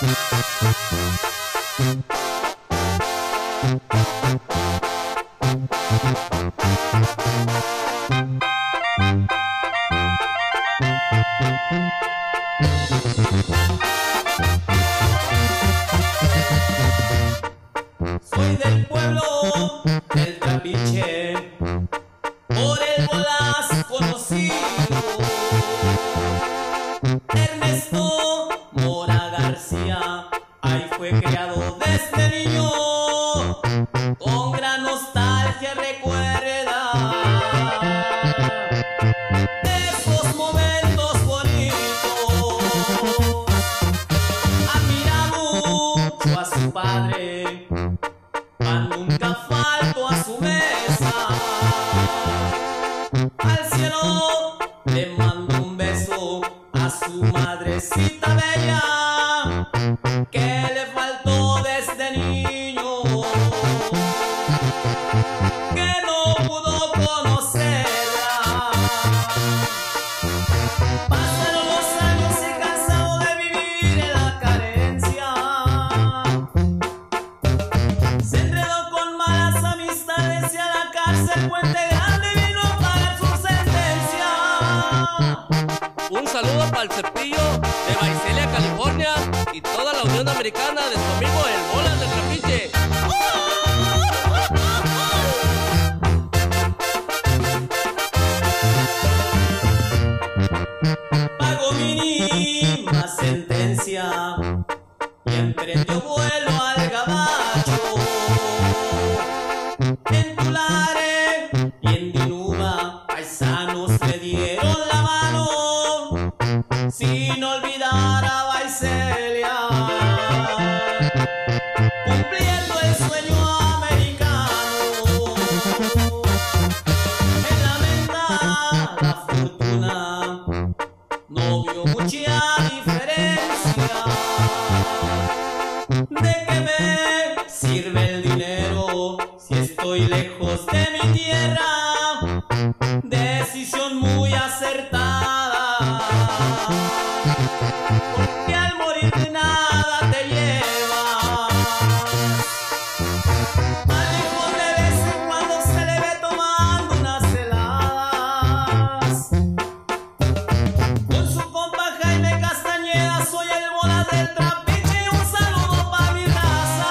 Soy del pueblo del trapiche, por el volar. Ahí fue criado desde niño, con gran nostalgia recuerda esos momentos bonitos. Admira mucho a su padre, nunca falto a su mesa. Al cielo le mando un beso a su madrecita bella, que le faltó desde niño, que no pudo conocerla. Pasaron los años y cansado de vivir en la carencia. Se enredó con malas amistades y a la cárcel Puente Grande vino a pagar su sentencia. Un saludo para el cepillo de Baicelia, California y toda la Unión Americana de su amigo el Bolas de Trapiche. Pagó mínima sentencia y emprendió vuelo bola del trapiche un saludo pa' mi raza.